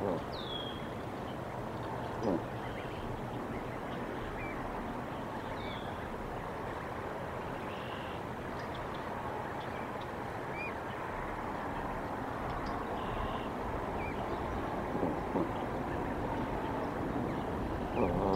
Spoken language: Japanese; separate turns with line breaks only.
うんうん
うんうん